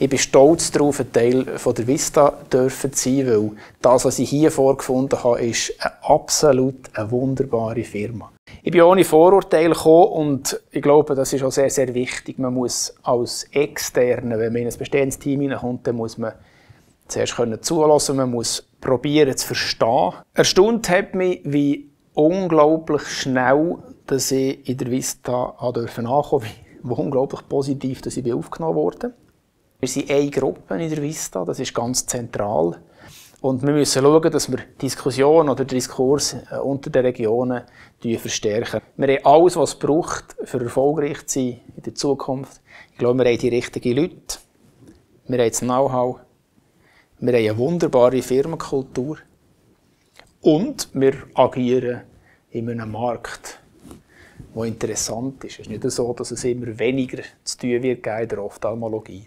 Ich bin stolz darauf, ein Teil von der Vista dürfen zu sein, weil das, was ich hier vorgefunden habe, ist eine absolut eine wunderbare Firma. Ich bin ohne Vorurteile gekommen und ich glaube, das ist auch sehr, sehr wichtig. Man muss als Externe, wenn man in ein bestehendes Team hineinkommt, dann muss man zuerst können man muss probieren zu verstehen. Erstaunt hat mich, wie unglaublich schnell, dass ich in der Vista ankommen durfte, wie unglaublich positiv, dass ich aufgenommen wurde. Wir sind eine Gruppe in der Vista, das ist ganz zentral. Und wir müssen schauen, dass wir Diskussion oder Diskurs äh, unter den Regionen verstärken. Wir haben alles, was es braucht, für erfolgreich zu sein in der Zukunft. Ich glaube, wir haben die richtigen Leute, wir haben das Know-how, wir haben eine wunderbare Firmenkultur und wir agieren in einem Markt, der interessant ist. Es ist nicht so, dass es immer weniger zu tun wird in der Ophthalmologie.